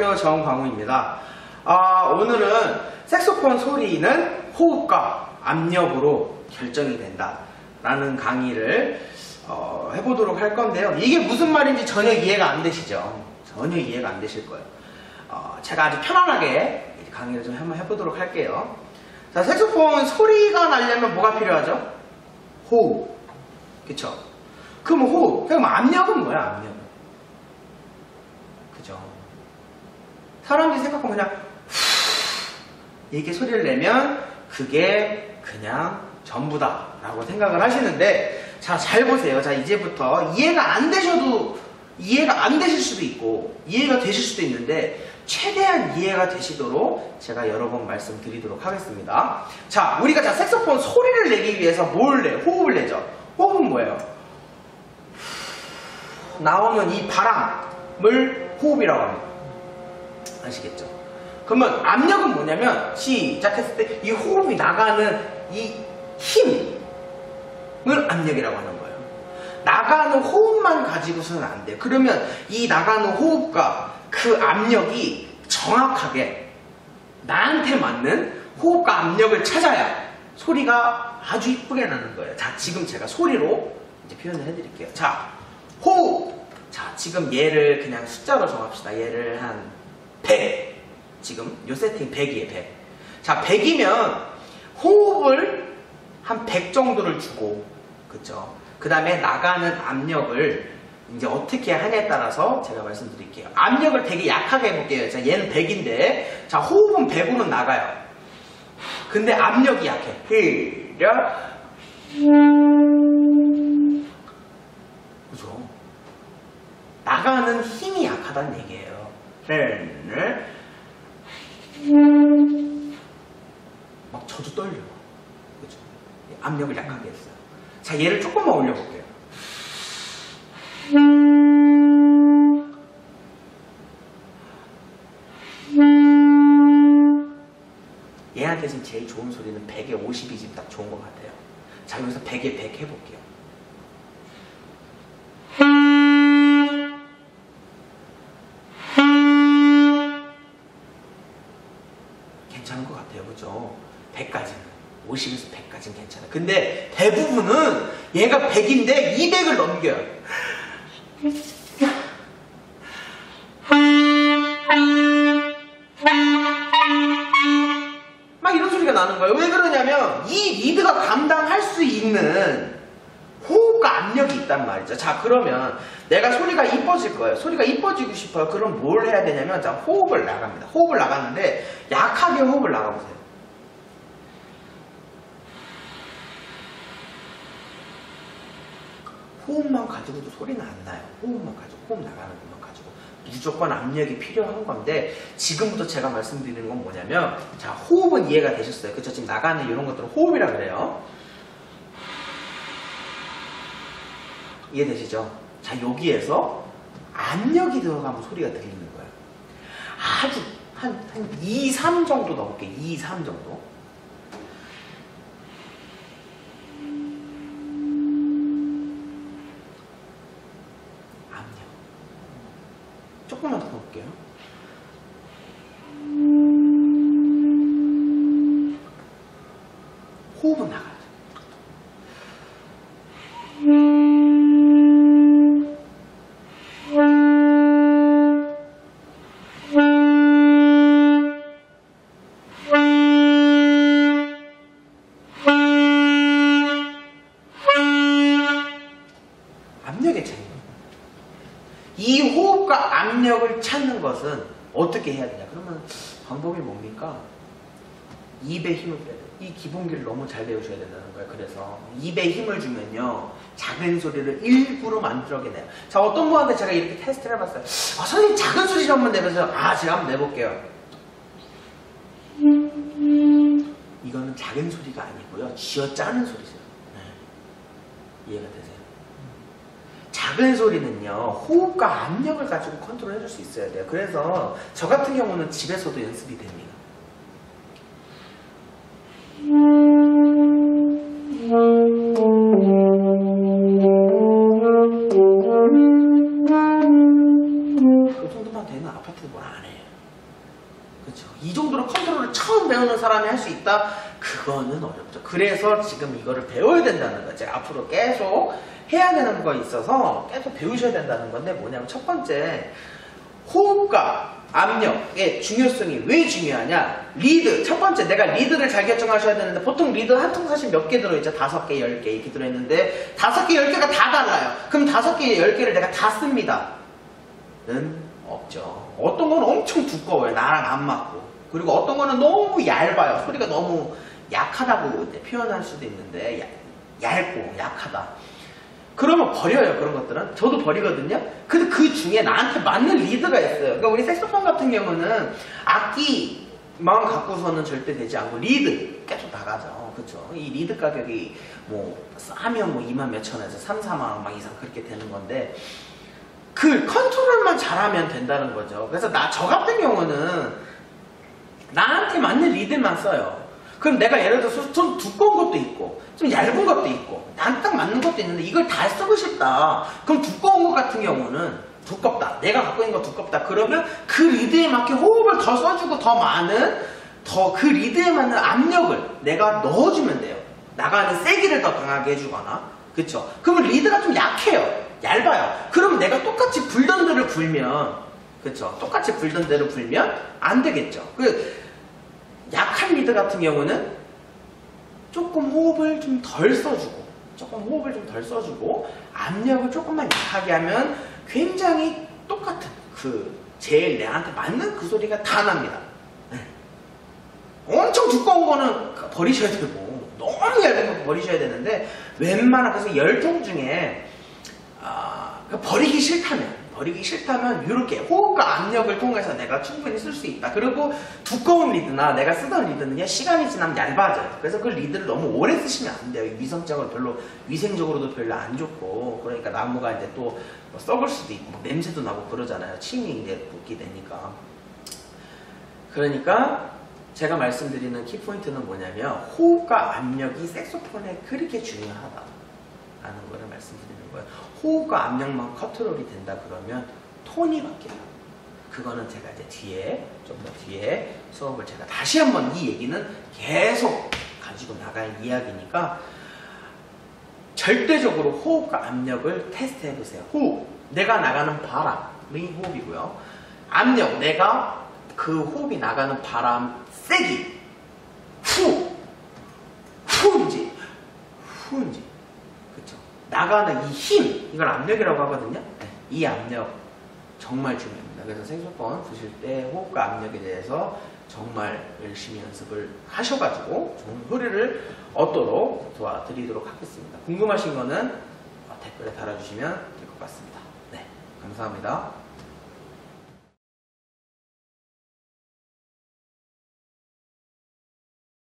중학교 정광우입니다. 아, 오늘은 색소폰 소리는 호흡과 압력으로 결정이 된다 라는 강의를 어, 해보도록 할 건데요. 이게 무슨 말인지 전혀 이해가 안 되시죠? 전혀 이해가 안 되실 거예요. 어, 제가 아주 편안하게 강의를 좀 한번 해보도록 할게요. 자, 색소폰 소리가 나려면 뭐가 필요하죠? 호흡. 그쵸? 그럼 호흡. 그럼 압력은 뭐야, 압력은? 그죠? 사람들이 생각하면 그냥 이렇게 소리를 내면 그게 그냥 전부다 라고 생각을 하시는데 자 잘 보세요 자 이제부터 이해가 안 되셔도 이해가 안 되실 수도 있고 이해가 되실 수도 있는데 최대한 이해가 되시도록 제가 여러 번 말씀드리도록 하겠습니다 자 우리가 자 색소폰 소리를 내기 위해서 뭘 내? 호흡을 내죠 호흡은 뭐예요? 나오는 이 바람을 호흡이라고 합니다 아시겠죠? 그러면 압력은 뭐냐면 시작했을 때 이 호흡이 나가는 이 힘을 압력이라고 하는 거예요. 나가는 호흡만 가지고서는 안 돼요. 그러면 이 나가는 호흡과 그 압력이 정확하게 나한테 맞는 호흡과 압력을 찾아야 소리가 아주 이쁘게 나는 거예요. 자, 지금 제가 소리로 이제 표현을 해드릴게요. 자, 호흡. 자, 지금 얘를 그냥 숫자로 정합시다. 얘를 한 100. 지금 요 세팅 100이에요, 100. 자, 100이면 호흡을 한 100 정도를 주고, 그쵸? 그 다음에 나가는 압력을 이제 어떻게 하냐에 따라서 제가 말씀드릴게요. 압력을 되게 약하게 해볼게요. 자, 얘는 100인데, 자, 호흡은 100으로 나가요. 근데 압력이 약해. 시작. 그죠? 나가는 힘이 약하다는 얘기예요. 네. 막 저도 떨려. 그죠? 압력을 약하게 했어요. 자, 얘를 조금만 올려볼게요. 얘한테 지금 제일 좋은 소리는 100에 50이 지금 딱 좋은 것 같아요. 자, 여기서 100에 100 해볼게요. 괜찮은 것 같아요. 그죠? 100까지는. 50에서 100까지는 괜찮아. 근데 대부분은 얘가 100인데 200을 넘겨요. 막 이런 소리가 나는 거예요. 왜 그러냐면 이 리드가 감당할 수 있는 호흡과 압력이 있단 말이죠. 자, 그러면 내가 소리가 이뻐질 거예요. 소리가 이뻐지고 싶어요. 그럼 뭘 해야 되냐면 자, 호흡을 나갑니다. 호흡을 나갔는데 약하게 호흡을 나가보세요. 호흡만 가지고도 소리는 안 나요. 호흡만 가지고, 호흡 나가는 것만 가지고. 무조건 압력이 필요한 건데, 지금부터 제가 말씀드리는 건 뭐냐면, 자, 호흡은 이해가 되셨어요. 그쵸? 지금 나가는 이런 것들은 호흡이라 그래요. 이해되시죠? 자, 여기에서 압력이 들어가면 소리가 들리는 거예요. 아주, 한, 한 2, 3 정도 넣을게요. 2, 3 정도. 압력. 조금만 더 넣을게요. 호흡은 나가요. 이 호흡과 압력을 찾는 것은 어떻게 해야 되냐? 그러면 방법이 뭡니까? 입에 힘을 빼야 돼요. 이 기본기를 너무 잘 배우셔야 된다는 거예요. 그래서 입에 힘을 주면요. 작은 소리를 일부러 만들어내요. 자, 어떤 분한테 제가 이렇게 테스트를 해봤어요. 아, 선생님 작은 소리 좀 한번 내보세요. 아, 제가 한번 내볼게요. 이거는 작은 소리가 아니고요. 쥐어 짜는 소리죠. 네. 이해가 되세요? 작은 소리는요 호흡과 압력을 가지고 컨트롤 해줄 수 있어야 돼요. 그래서 저 같은 경우는 집에서도 연습이 됩니다. 이 정도만 되면 아파트도 뭐라 안 해요. 그렇죠? 이 정도로 컨트롤을 처음 배우는 사람이 할 수 있다? 그거는 어렵죠. 그래서 지금 이거를 배워야 된다는. 제가 앞으로 계속 해야 되는 거 있어서 계속 배우셔야 된다는 건데 뭐냐면 첫 번째 호흡과 압력의 중요성이 왜 중요하냐? 리드. 첫 번째, 내가 리드를 잘 결정하셔야 되는데, 보통 리드 한 통 사실 몇 개 들어있죠? 다섯 개, 열 개 이렇게 들어있는데, 다섯 개, 열 개가 다 달라요. 그럼 다섯 개, 열 개를 내가 다 씁니다. 는 없죠. 어떤 건 엄청 두꺼워요. 나랑 안 맞고. 그리고 어떤 거는 너무 얇아요. 소리가 너무 약하다고 표현할 수도 있는데, 야- 얇고 약하다. 그러면 버려요 그런 것들은. 저도 버리거든요. 근데 그 중에 나한테 맞는 리드가 있어요. 그러니까 우리 색소폰 같은 경우는 악기만 갖고서는 절대 되지 않고 리드 계속 나가죠. 그쵸? 이 리드 가격이 뭐 싸면 뭐 2만 몇천 원에서 3, 4만 원 막 이상 그렇게 되는 건데 그 컨트롤만 잘하면 된다는 거죠. 그래서 나 저 같은 경우는 나한테 맞는 리드만 써요. 그럼 내가 예를 들어서 좀 두꺼운 것도 있고, 좀 얇은 것도 있고, 난 딱 맞는 것도 있는데 이걸 다 쓰고 싶다. 그럼 두꺼운 것 같은 경우는 두껍다. 내가 갖고 있는 거 두껍다. 그러면 그 리드에 맞게 호흡을 더 써주고 더 많은, 더 그 리드에 맞는 압력을 내가 넣어주면 돼요. 나가는 세기를 더 강하게 해주거나. 그쵸? 그러면 리드가 좀 약해요. 얇아요. 그럼 내가 똑같이 불던 대로 불면, 그쵸? 똑같이 불던 대로 불면 안 되겠죠. 그, 약한 리드 같은 경우는 조금 호흡을 좀 덜 써주고 조금 호흡을 좀 덜 써주고 압력을 조금만 약하게 하면 굉장히 똑같은 그 제일 내한테 맞는 그 소리가 다 납니다. 네. 엄청 두꺼운 거는 버리셔야 되고 너무 얇은 거 버리셔야 되는데 웬만한 그래서 열통 중에 아, 그러니까 버리기 싫다면 버리기 싫다면 이렇게 호흡과 압력을 통해서 내가 충분히 쓸 수 있다. 그리고 두꺼운 리드나 내가 쓰던 리드는요 시간이 지나면 얇아져요. 그래서 그 리드를 너무 오래 쓰시면 안 돼요. 위성적으로 별로 위생적으로도 별로 안 좋고 그러니까 나무가 이제 또뭐 썩을 수도 있고 막 냄새도 나고 그러잖아요. 침이 이제 붙게 되니까. 그러니까 제가 말씀드리는 키포인트는 뭐냐면 호흡과 압력이 색소폰에 그렇게 중요하다. 라는 거를 말씀드리는 거예요. 호흡과 압력만 컨트롤이 된다 그러면 톤이 바뀌어요. 그거는 제가 이제 뒤에 좀 더 뒤에 수업을 제가 다시 한번 이 얘기는 계속 가지고 나갈 이야기니까 절대적으로 호흡과 압력을 테스트 해 보세요. 호흡. 내가 나가는 바람이 호흡이고요. 압력. 내가 그 호흡이 나가는 바람 세기. 후. 후인지. 후인지. 그쵸. 나가는 이 힘. 이걸 압력이라고 하거든요. 네, 이 압력. 정말 중요합니다. 그래서 생소폰 부실 때 호흡과 압력에 대해서 정말 열심히 연습을 하셔가지고 좋은 효리를 얻도록 도와드리도록 하겠습니다. 궁금하신 거는 어, 댓글에 달아주시면 될 것 같습니다. 네, 감사합니다.